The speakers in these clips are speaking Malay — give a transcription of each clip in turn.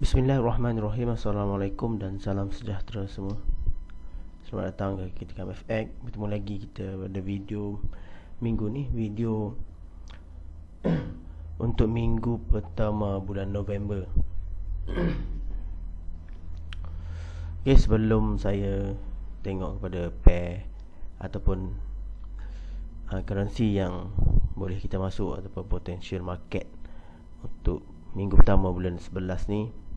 Bismillahirrahmanirrahim. Assalamualaikum dan salam sejahtera semua. Selamat datang ke kita FX Bertemu lagi kita pada video Minggu ni. Video Untuk minggu pertama bulan November. Okay sebelum saya Tengok kepada pair Ataupun uh, Currency yang Boleh kita masuk Ataupun potential market Untuk minggu pertama bulan 11 ni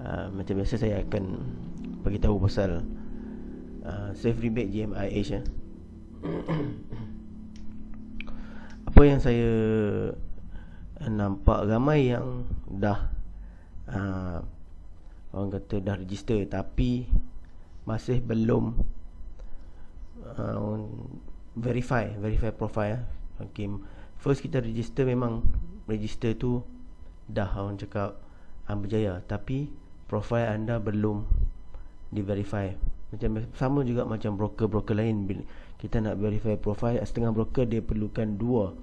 uh, macam biasa saya akan bagi tahu pasal uh, safe rebate GMIH ya. Apa yang saya nampak ramai yang dah uh, orang kata dah register tapi masih belum uh, verify verify profile okay. first kita register memang register tu dah orang cakap um, berjaya tapi profile anda belum di verify macam sama juga macam broker-broker lain kita nak verify profile setengah broker dia perlukan dua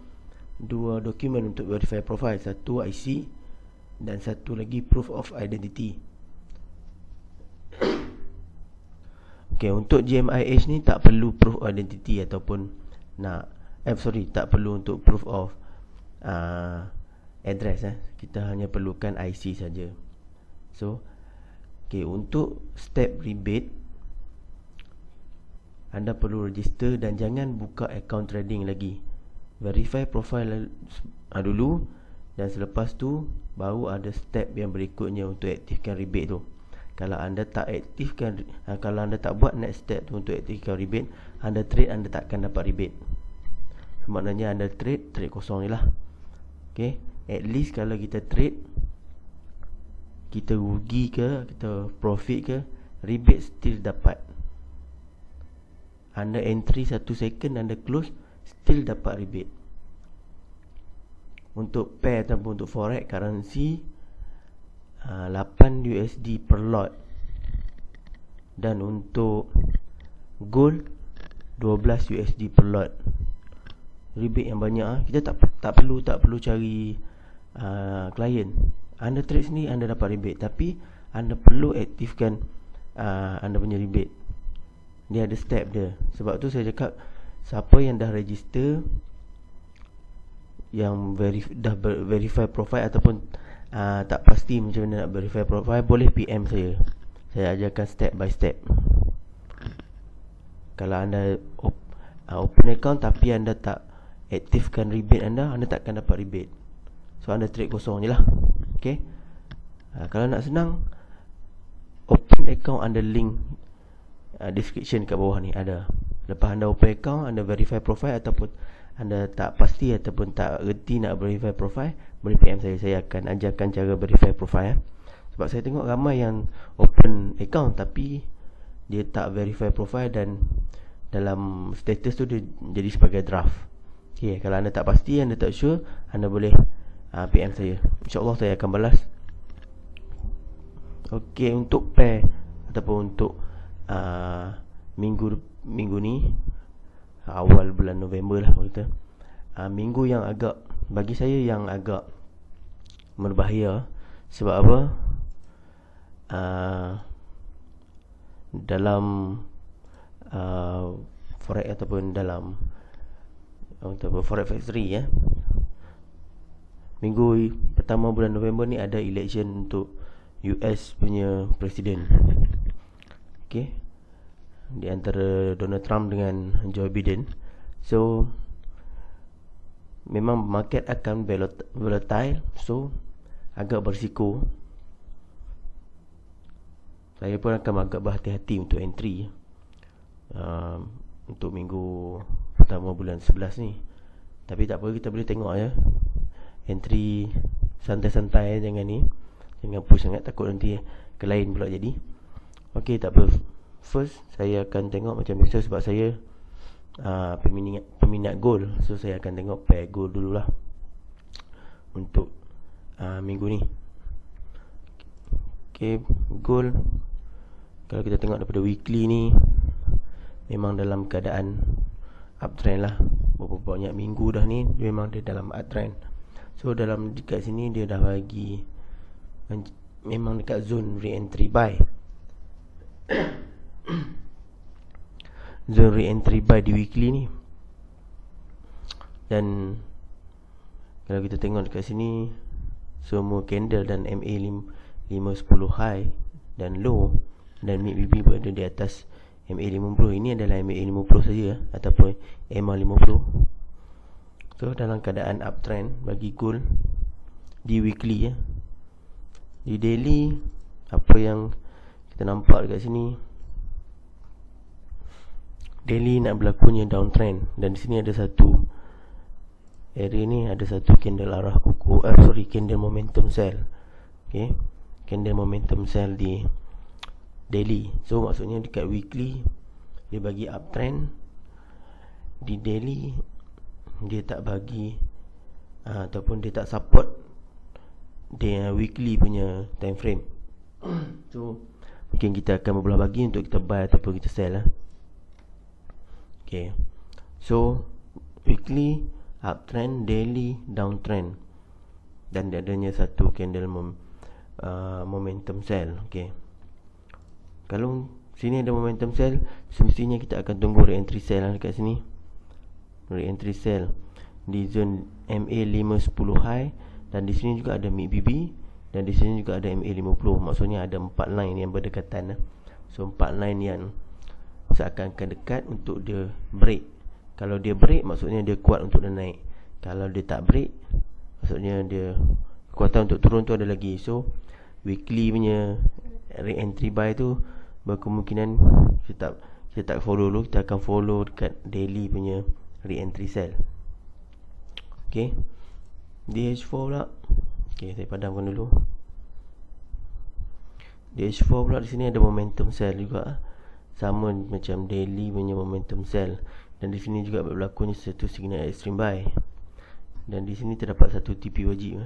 dua dokumen untuk verify profile satu IC dan satu lagi proof of identity Okay, untuk GMIH ni tak perlu proof of identity ataupun nak eh sorry tak perlu untuk proof of uh, address eh. Kita hanya perlukan IC saja. So Okay, untuk step rebate anda perlu register dan jangan buka account trading lagi. Verify profile uh, dulu dan selepas tu baru ada step yang berikutnya untuk aktifkan rebate tu. Kalau anda tak aktifkan uh, kalau anda tak buat next step tu untuk aktifkan rebate, anda trade anda takkan dapat rebate. Maknanya anda trade trade kosong je lah. Okay, at least kalau kita trade kita rugi ke kita profit ke rebate still dapat. Anda entry satu second anda close still dapat rebate. Untuk pair ataupun untuk forex currency uh, 8 USD per lot. Dan untuk gold 12 USD per lot. Rebate yang banyak ah kita tak tak perlu tak perlu cari uh, client anda trade sendiri anda dapat rebate. Tapi anda perlu aktifkan uh, Anda punya rebate. Dia ada step dia. Sebab tu saya cakap Siapa yang dah register Yang verif dah verify profile Ataupun uh, tak pasti macam mana nak verify profile Boleh PM saya. Saya ajarkan step by step. Kalau anda op, uh, open account Tapi anda tak aktifkan rebate anda Anda takkan dapat rebate. So anda trade kosong je lah Okay ha, Kalau nak senang Open account under link uh, Description kat bawah ni. Ada. Lepas anda open account Anda verify profile Ataupun anda tak pasti Ataupun tak reti nak verify profile Boleh PM saya. Saya akan ajarkan cara verify profile eh. Sebab saya tengok ramai yang Open account Tapi Dia tak verify profile Dan Dalam status tu Dia jadi sebagai draft. Okay Kalau anda tak pasti Anda tak sure Anda boleh uh, ah, PM saya. InsyaAllah saya akan balas. Okey untuk pair Ataupun untuk uh, Minggu Minggu ni Awal bulan November lah kita. Uh, minggu yang agak Bagi saya yang agak Berbahaya Sebab apa? Uh, Dalam uh, Forex ataupun dalam Untuk Forex Factory ya minggu pertama bulan November ni ada election untuk US punya presiden. Okay. Di antara Donald Trump dengan Joe Biden. So memang market akan volatile so agak berisiko. Saya pun akan agak berhati-hati untuk entry uh, untuk minggu pertama bulan 11 ni. Tapi tak apa kita boleh tengok ya entry santai-santai jangan ni. Jangan push sangat takut nanti ke lain pula jadi. Okey tak apa. First saya akan tengok macam biasa sebab saya uh, peminat peminat gold so saya akan tengok pair gold dululah untuk uh, minggu ni. Okey gold kalau kita tengok daripada weekly ni memang dalam keadaan uptrend lah. Berapa banyak minggu dah ni Memang dia dalam uptrend So dalam dekat sini dia dah bagi memang dekat zone re-entry buy. Zone re-entry buy di weekly ni. Dan kalau kita tengok dekat sini semua candle dan MA 510 high dan low dan mid BB berada di atas MA 50 ini adalah MA 50 saja ataupun MA 50 so dalam keadaan uptrend bagi gold di weekly ya. Di daily apa yang kita nampak dekat sini daily nak berlakunya downtrend. Dan di sini ada satu area ni ada satu candle arah kuku eh, sorry candle momentum sell. Okay candle momentum sell di daily. So maksudnya dekat weekly dia bagi uptrend. Di daily dia tak bagi uh, ataupun dia tak support dia weekly punya time frame. So mungkin kita akan berbelah bagi untuk kita buy ataupun kita sell lah okay. So weekly uptrend, daily, downtrend. Dan adanya satu candle mom, uh, momentum sell okey kalau sini ada momentum sell semestinya kita akan tunggu re-entry sell lah dekat sini re-entry sell di zone MA 510 high dan di sini juga ada mid BB dan di sini juga ada MA 50 maksudnya ada empat line yang berdekatan lah. so empat line yang seakan-akan dekat untuk dia break. Kalau dia break maksudnya dia kuat untuk dia naik. Kalau dia tak break Maksudnya dia Kekuatan untuk turun tu ada lagi. So Weekly punya Re-entry buy tu Berkemungkinan Kita tak Kita tak follow dulu. Kita akan follow dekat Daily punya Re-entry sell Okay. DH4 pula. Okay saya padamkan dulu. DH4 pula di sini ada momentum sell juga. Sama macam daily punya momentum sell dan di sini juga berlakunya satu signal extreme buy dan di sini terdapat satu TP wajib.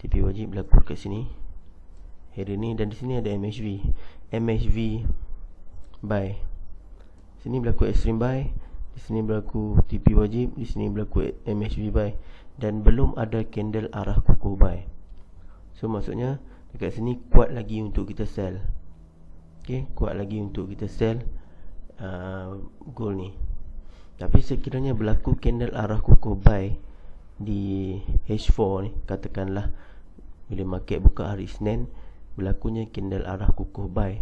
TP wajib berlaku kat sini. Hari ni dan di sini ada MHV MHV buy sini berlaku extreme buy di sini berlaku TP wajib di sini berlaku MHV buy dan belum ada candle arah kuku buy. So maksudnya dekat sini kuat lagi untuk kita sell. Okay, kuat lagi untuk kita sell uh, gold ni. Tapi sekiranya berlaku candle arah kukuh buy di H4 ni katakanlah bila market buka hari Isnin berlakunya candle arah kukuh buy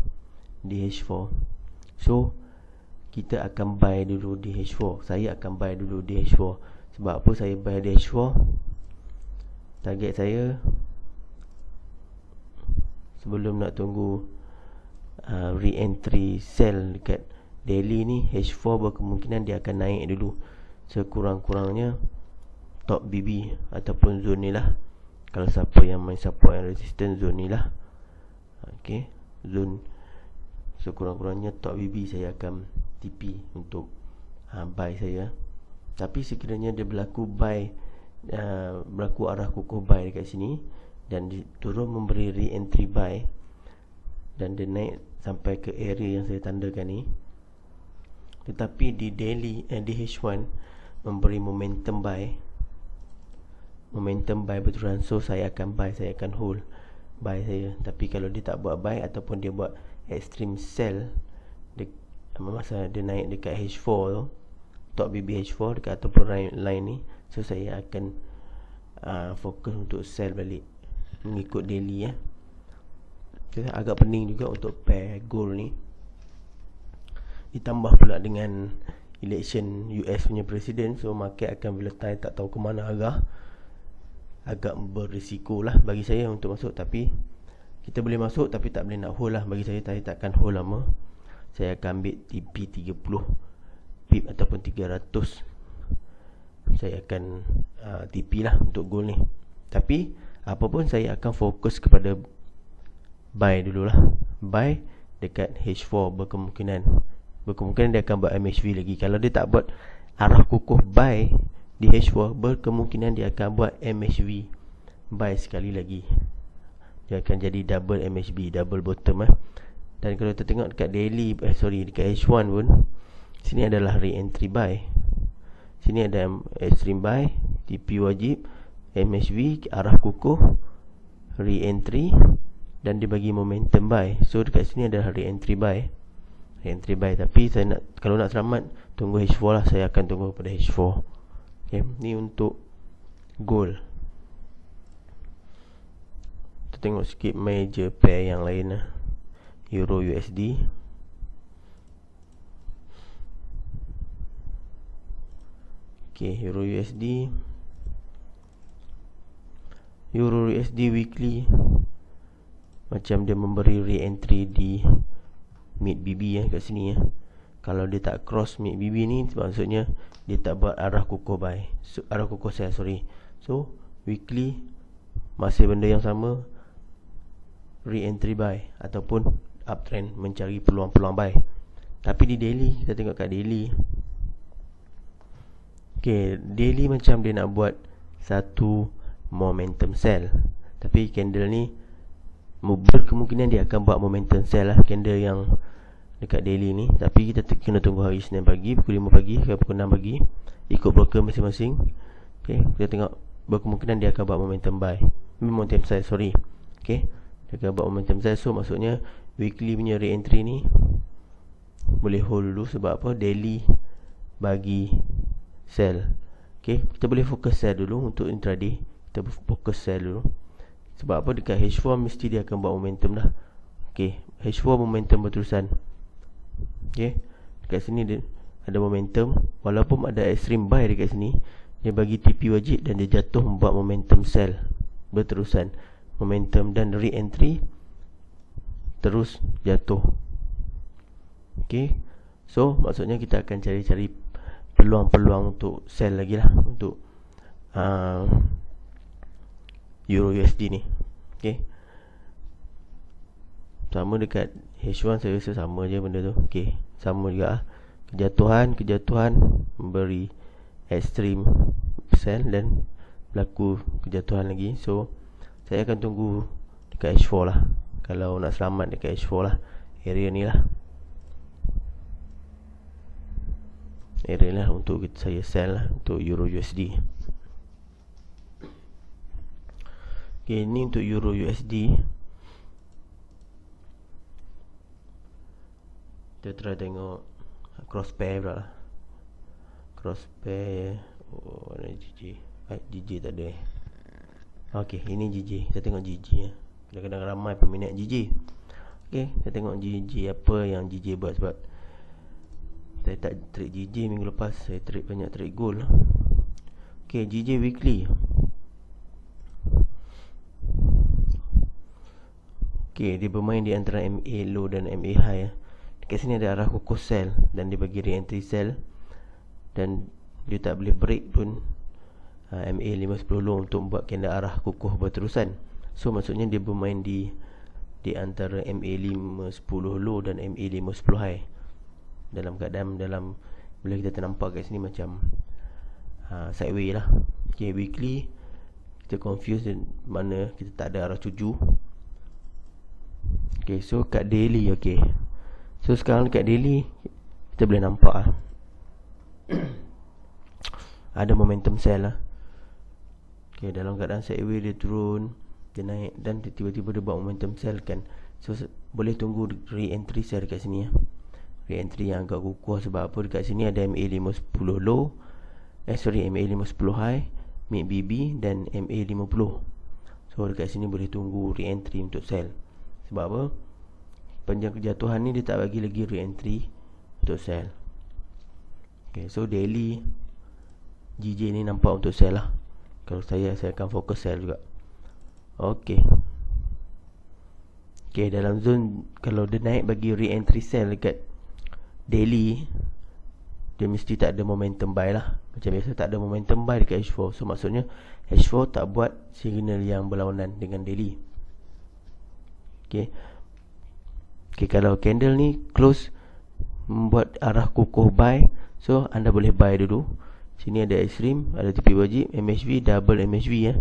di H4 so kita akan buy dulu di H4 saya akan buy dulu di H4 sebab apa saya buy di H4 target saya sebelum nak tunggu uh, re-entry sell dekat daily ni H4 berkemungkinan dia akan naik dulu. Sekurang-kurangnya top BB ataupun zone ni lah. Kalau siapa yang main support yang resistance zone ni lah. Ok zone sekurang-kurangnya top BB saya akan TP untuk uh, buy saya. Tapi sekiranya dia berlaku buy uh, berlaku arah kukuh buy dekat sini dan turun memberi re-entry buy dan dia naik sampai ke area yang saya tandakan ni tetapi di daily eh, di H1 memberi momentum buy. Momentum buy berterusan so saya akan buy saya akan hold buy saya. Tapi kalau dia tak buat buy ataupun dia buat extreme sell masa dia naik dekat H4 tu top BB H4 dekat ataupun line, ni so saya akan uh, fokus untuk sell balik mengikut daily ya. So, agak pening juga untuk pair gold ni. Ditambah pula dengan election US punya presiden so market akan volatile tak tahu ke mana arah agak berisiko lah bagi saya untuk masuk tapi kita boleh masuk tapi tak boleh nak hold lah. Bagi saya saya takkan hold lama saya akan ambil TP 30 pip ataupun 300 saya akan uh, TP lah untuk goal ni. Tapi apapun saya akan fokus kepada buy dululah buy dekat H4 berkemungkinan. Berkemungkinan dia akan buat MHV lagi. Kalau dia tak buat arah kukuh buy di H4 berkemungkinan dia akan buat MHV buy sekali lagi. Dia akan jadi double MHB double bottom eh. Dan kalau kita tengok dekat daily eh, sorry dekat H1 pun sini adalah re-entry buy. Sini ada extreme buy TP wajib MHV arah kukuh re-entry dan dia bagi momentum buy. So dekat sini ada re-entry buy. Re-entry buy. Tapi saya nak kalau nak selamat tunggu H4 lah. Saya akan tunggu pada H4 okay. ni untuk gold kita tengok sikit major pair yang lain lah Euro USD Okay, Euro USD Euro USD weekly macam dia memberi re-entry di mid BB ya kat sini ya. Kalau dia tak cross mid BB ni maksudnya dia tak buat arah kukuh buy. So, arah kukuh sell sorry. So weekly masih benda yang sama re-entry buy ataupun uptrend mencari peluang-peluang buy. Tapi di daily kita tengok kat daily. Okay, daily macam dia nak buat satu momentum sell. Tapi candle ni berkemungkinan dia akan buat momentum sell lah candle yang dekat daily ni tapi kita kena tunggu hari Senin pagi pukul 5 pagi ke pukul 6 pagi ikut broker masing-masing okey kita tengok berkemungkinan dia akan buat momentum buy momentum sell sorry okey dia akan buat momentum sell so maksudnya weekly punya re-entry ni boleh hold dulu sebab apa? Daily bagi sell. Okey kita boleh fokus sell dulu untuk intraday. Kita fokus sell dulu. Sebab apa? Dekat H4 mesti dia akan buat momentum dah Okay H4 momentum berterusan. Okay Dekat sini dia ada momentum. Walaupun ada extreme buy dekat sini Dia bagi TP wajib dan dia jatuh membuat momentum sell Berterusan. Momentum dan re-entry Terus jatuh. Okay So maksudnya kita akan cari-cari Peluang-peluang untuk sell lagi lah Untuk uh, Euro USD ni. Okay Sama dekat H1 saya rasa sama je benda tu. Okay Sama juga lah. Kejatuhan Kejatuhan Memberi Extreme Sell Dan Berlaku Kejatuhan lagi. So Saya akan tunggu Dekat H4 lah Kalau nak selamat dekat H4 lah. Area ni lah. Area lah untuk saya sell lah Untuk Euro USD Okay, ni untuk Euro USD Kita try tengok Cross pair pula lah. Cross pair Oh, mana GG Baik, GG tak ada eh. Okay, ini GG Kita tengok GG ya. Kadang-kadang ramai peminat GG Okay, kita tengok GG Apa yang GG buat sebab Saya tak trade GG minggu lepas Saya trade banyak trade gold Okay, GG weekly Okey, dia bermain di antara MA low dan MA high ya. Dekat sini ada arah kukuh sell dan dia bagi re-entry sell dan dia tak boleh break pun uh, MA 510 low untuk membuat candle arah kukuh berterusan. So maksudnya dia bermain di di antara MA 510 low dan MA 510 high. Dalam keadaan dalam boleh kita nampak kat sini macam uh, sideways lah. Okay, weekly kita confuse mana kita tak ada arah tuju. Okay so kat daily okay. So sekarang dekat daily Kita boleh nampak lah. Ada momentum sell lah. Okay dalam keadaan sideway dia turun Dia naik dan tiba-tiba dia buat momentum sell kan So boleh tunggu re-entry sell dekat sini ya Re-entry yang agak kukuh sebab apa dekat sini ada MA510 low Eh sorry MA510 high Mid BB dan MA50 So dekat sini boleh tunggu re-entry untuk sell sebab apa? Panjang kejatuhan ni dia tak bagi lagi re-entry untuk sell. Okay, so daily GJ ni nampak untuk sell lah. Kalau saya, saya akan fokus sell juga. Okay. Okay, dalam zone kalau dia naik bagi re-entry sell dekat daily dia mesti tak ada momentum buy lah. Macam biasa tak ada momentum buy dekat H4. So maksudnya H4 tak buat signal yang berlawanan dengan daily. Okey. Okey kalau candle ni close membuat arah kukuh buy, so anda boleh buy dulu. Sini ada extreme, ada TP wajib, MHV double MHV ya.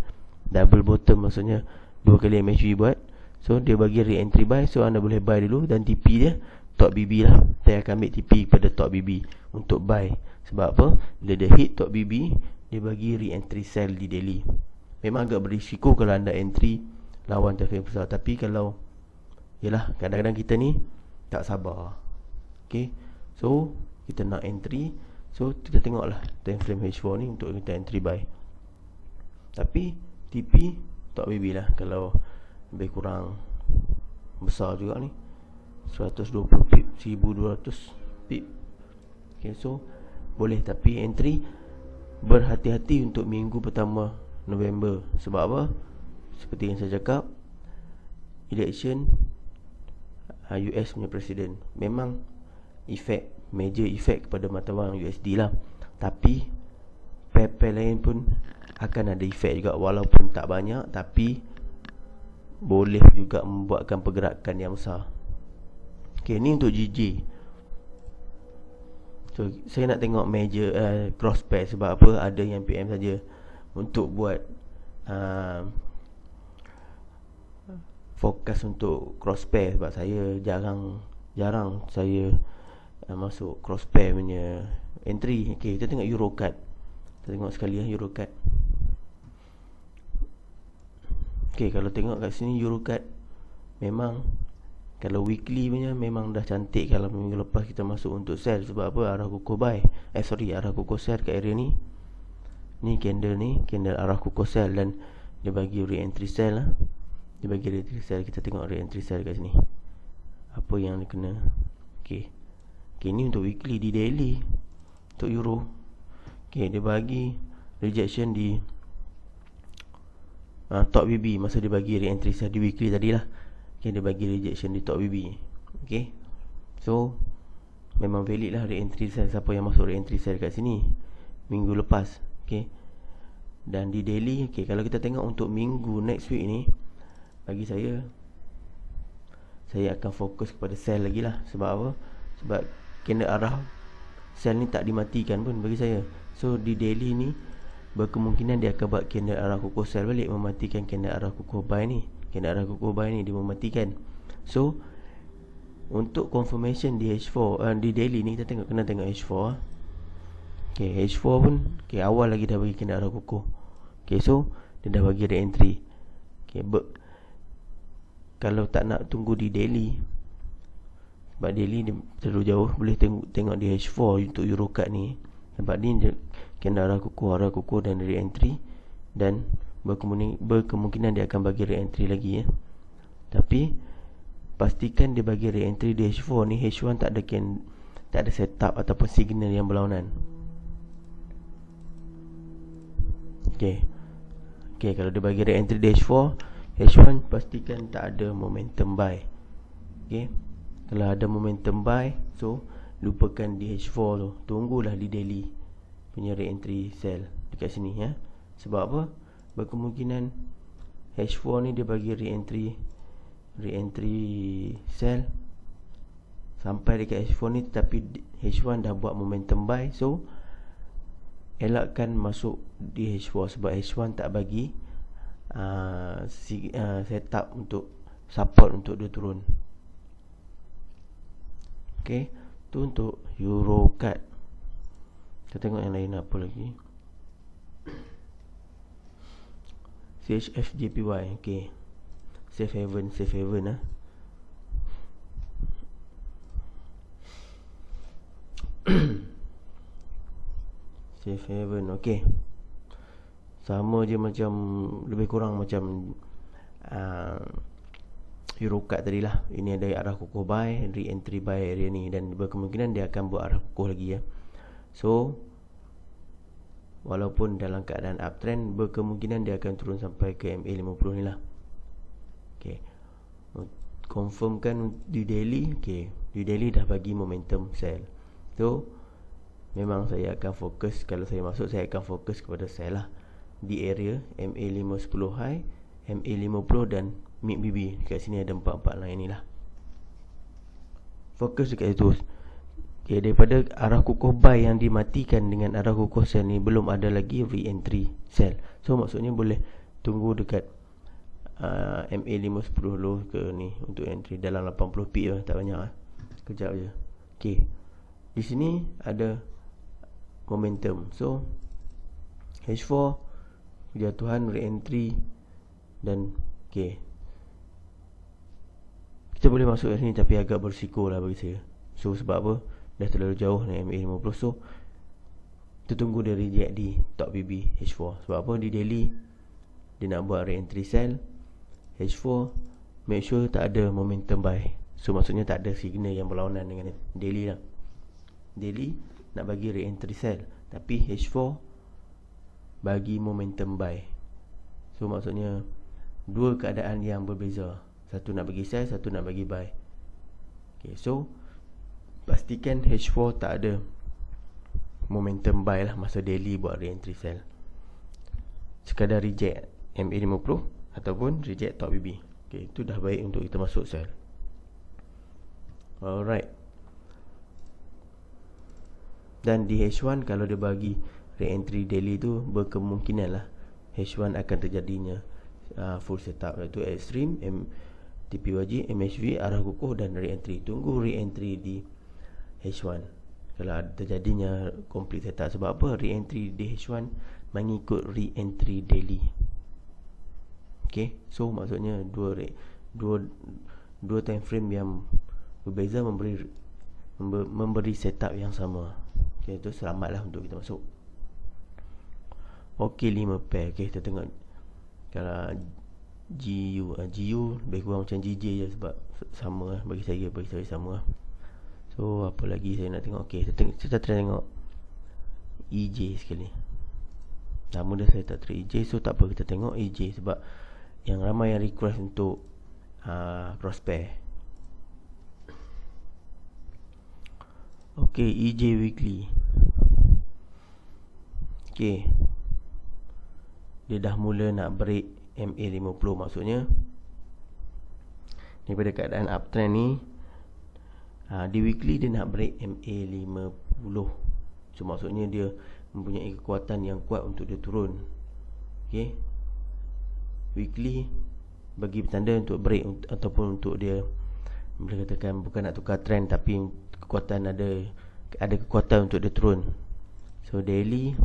Double bottom maksudnya dua kali MHV buat. So dia bagi re-entry buy, so anda boleh buy dulu dan TP dia top BB lah. Saya akan ambil TP pada top BB untuk buy. Sebab apa? Bila dia hit top BB, dia bagi re-entry sell di daily. Memang agak berisiko kalau anda entry lawan traffic besar tapi kalau Yalah kadang-kadang kita ni Tak sabar Okay So kita nak entry So kita tengok lah time frame H4 ni untuk kita entry buy Tapi TP tak baby lah kalau lebih kurang besar juga ni. 120 pip 1200 pip Okay so boleh tapi entry berhati-hati untuk minggu pertama November. Sebab apa? Seperti yang saya cakap election uh, US punya presiden memang efek major efek kepada mata wang USD lah. Tapi pair-pair lain pun akan ada efek juga walaupun tak banyak tapi boleh juga membuatkan pergerakan yang besar Okay, ni untuk GG So, saya nak tengok major uh, cross pair sebab apa ada yang PM saja untuk buat uh, fokus untuk cross pair sebab saya jarang jarang saya uh, masuk cross pair punya entry. Okey, kita tengok Eurocard. Kita tengok sekali ya Eurocard. Okey, kalau tengok kat sini Eurocard memang kalau weekly punya memang dah cantik kalau minggu lepas kita masuk untuk sell sebab apa arah kukuh buy. Eh sorry arah kukuh sell kat area ni. Ni candle ni candle arah kukuh sell dan dia bagi re-entry sell lah. Dia bagi re-entry sell kita tengok re-entry sell kat sini. Apa yang dia kena. Okey. Okey ni untuk weekly di daily untuk euro. Okey dia bagi rejection di uh, top BB masa dia bagi re-entry di weekly tadilah. Okay, dia bagi rejection di top BB Okay So Memang valid lah re-entry sell Siapa yang masuk re-entry sell kat sini Minggu lepas. Okay Dan di daily Okay kalau kita tengok untuk minggu next week ni Bagi saya Saya akan fokus kepada sell lagi lah. Sebab apa? Sebab Kena arah Sell ni tak dimatikan pun bagi saya. So di daily ni Berkemungkinan dia akan buat candle arah kukuh sell balik Mematikan candle arah kukuh buy ni. Kena arah kukuh buy ni dia mematikan. So untuk confirmation di H4 uh, eh, di daily ni kita tengok kena tengok H4 ah. Okay, H4 pun okay, awal lagi dah bagi kena arah kukuh. Okay, so dia dah bagi ada entry. Okay, but, kalau tak nak tunggu di daily sebab daily dia terlalu jauh boleh tengok, tengok di H4 untuk Eurocard ni. Sebab ni dia kena arah kukuh arah kukuh dan dari entry dan berkemungkinan dia akan bagi re-entry lagi ya. Tapi pastikan dia bagi re-entry di H4 ni H1 tak ada can, tak ada setup ataupun signal yang berlawanan. Okey. Okey kalau dia bagi re-entry di H4, H1 pastikan tak ada momentum buy. Okey. Kalau ada momentum buy, so lupakan di H4 tu. Tunggulah di daily punya re-entry sell dekat sini ya. Sebab apa? berkemungkinan H4 ni dia bagi re-entry re-entry sell sampai dekat H4 ni tapi H1 dah buat momentum buy so elakkan masuk di H4 sebab H1 tak bagi uh, uh, setup untuk support untuk dia turun ok tu untuk Eurocard kita tengok yang lain apa lagi? CHFJPY Okay. Safe haven Safe haven lah Safe haven Okay. Sama je macam Lebih kurang macam uh, Eurocard tadi lah Ini ada arah kukuh buy Re-entry buy area ni. Dan berkemungkinan dia akan buat arah kukuh lagi ya So Walaupun dalam keadaan uptrend Berkemungkinan dia akan turun sampai ke MA50 ni lah. Okay Confirmkan di daily Okay Di daily dah bagi momentum sell. So Memang saya akan fokus Kalau saya masuk saya akan fokus kepada sell lah. Di area MA510 high MA50 dan Mid BB Dekat sini ada 4-4 line ni lah. Fokus dekat itu Okay, daripada arah kukuh buy yang dimatikan dengan arah kukuh sell ni belum ada lagi re-entry sell. So maksudnya boleh tunggu dekat uh, MA510 dulu ke ni untuk entry dalam 80 p lah, tak banyak lah. Kejap je. Okay. Di sini ada momentum. So H4 kejatuhan re-entry dan. Kita kita boleh masuk kat sini tapi agak bersiko lah bagi saya so sebab apa dah terlalu jauh ni MA50 so kita tunggu dia reject di top BB H4 sebab apa? Di daily dia nak buat re-entry sell H4 make sure tak ada momentum buy. So maksudnya tak ada signal yang berlawanan dengan daily lah. Daily nak bagi re-entry sell tapi H4 bagi momentum buy. So maksudnya dua keadaan yang berbeza. Satu nak bagi sell satu nak bagi buy. Okay, so pastikan H4 tak ada momentum buy lah masa daily buat re-entry sell sekadar reject MA50 ataupun reject top BB. Okey, itu dah baik untuk kita masuk sell. Alright. Dan di H1 kalau dia bagi re-entry daily tu berkemungkinan lah H1 akan terjadinya uh, full setup iaitu extreme M TPYG, MHV, arah kukuh dan re-entry. Tunggu re-entry di H1. Kalau terjadinya complete setup. Sebab apa? Re-entry di H1 mengikut re-entry daily. Okay? So maksudnya Dua Dua Dua time frame yang Berbeza memberi Memberi setup yang sama. Okay Itu selamat lah untuk kita masuk. Okay lima pair. Okay kita tengok. Kalau GU uh, GU Lebih kurang macam GJ je Sebab Sama lah. Bagi saya Bagi saya sama lah So apa lagi saya nak tengok? Okay tengok, kita try tengok EJ sekali. Nama dia saya tak try EJ So tak apa kita tengok EJ Sebab yang ramai yang request untuk uh, cross pair ok EJ weekly. Ok dia dah mula nak break MA50 maksudnya. Daripada keadaan uptrend ni uh, di weekly dia nak break MA50 so maksudnya dia mempunyai kekuatan yang kuat untuk dia turun. Ok weekly bagi petanda untuk break ataupun untuk dia boleh katakan bukan nak tukar trend tapi kekuatan ada ada kekuatan untuk dia turun. So daily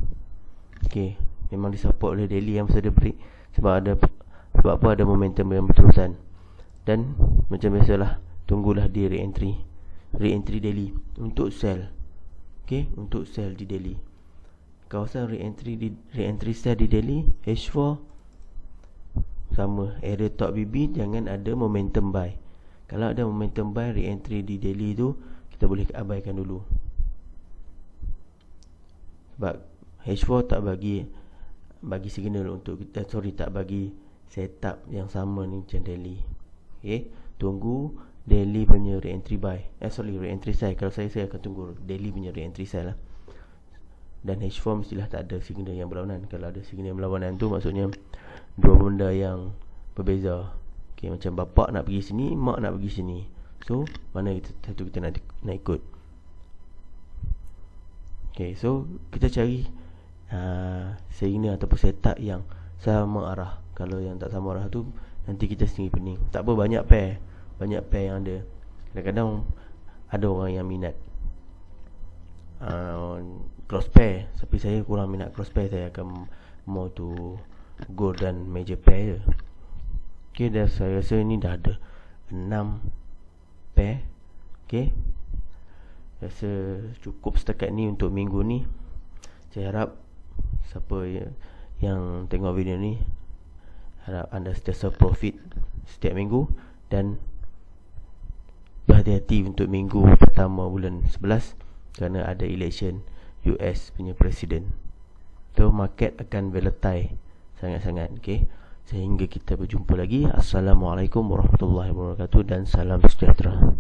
okey memang disupport oleh daily yang masa dia break sebab ada sebab apa? Ada momentum yang berterusan. Dan macam biasalah tunggulah dia re-entry re-entry daily untuk sell. Okey untuk sell di daily. Kawasan re-entry di re-entry sell di daily H4 sama. Area top BB jangan ada momentum buy. Kalau ada momentum buy re-entry di daily tu kita boleh abaikan dulu. Sebab H4 tak bagi bagi signal untuk kita sorry tak bagi setup yang sama ni macam daily. Okay tunggu daily punya re-entry buy. Eh sorry re-entry sell. Kalau saya saya akan tunggu daily punya re-entry sell lah. Dan H4 mestilah tak ada signal yang berlawanan. Kalau ada signal yang berlawanan tu maksudnya dua benda yang berbeza. Okay, macam bapak nak pergi sini mak nak pergi sini. So mana kita satu kita nak nak ikut. Okay, so kita cari uh, signal ataupun setup yang sama arah. Kalau yang tak sama arah tu nanti kita sendiri pening. Tak apa banyak pair banyak pair yang ada. Kadang-kadang ada orang yang minat. Uh, cross pair. Tapi saya kurang minat cross pair. Saya akan mau tu gold dan major pair je. Ok dah saya rasa ni dah ada 6 pair. Ok rasa cukup setakat ni untuk minggu ni. Saya harap siapa yang tengok video ni harap anda sentiasa profit setiap minggu. Dan berhati-hati untuk minggu pertama bulan 11 kerana ada election US punya presiden. So market akan volatile sangat-sangat okey. Sehingga kita berjumpa lagi. Assalamualaikum warahmatullahi wabarakatuh dan salam sejahtera.